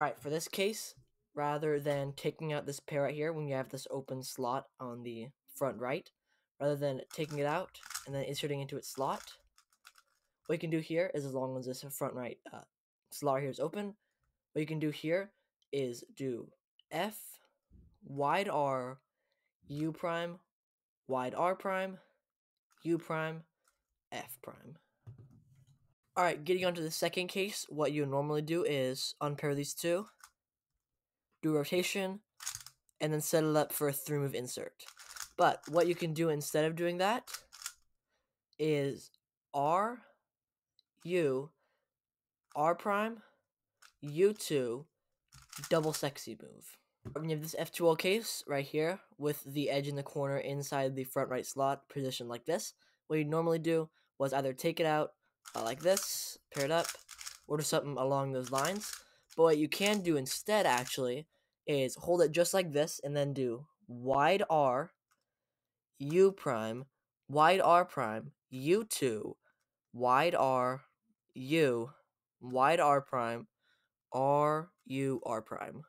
Alright, for this case, rather than taking out this pair right here when you have this open slot on the front right, rather than taking it out and then inserting into its slot, what you can do here is as long as this front right uh, slot here is open, what you can do here is do F wide R U prime wide R prime U prime F prime. Alright, getting on to the second case, what you normally do is unpair these two, do rotation, and then set it up for a three move insert. But what you can do instead of doing that is R, U, R prime, U2, double sexy move. When you have this F2L case right here with the edge in the corner inside the front right slot positioned like this, what you normally do was either take it out uh, like this, pair it up, or do something along those lines. But what you can do instead, actually, is hold it just like this and then do wide R, U prime, wide R prime, U2, wide R, U, wide R prime, R, U, R prime.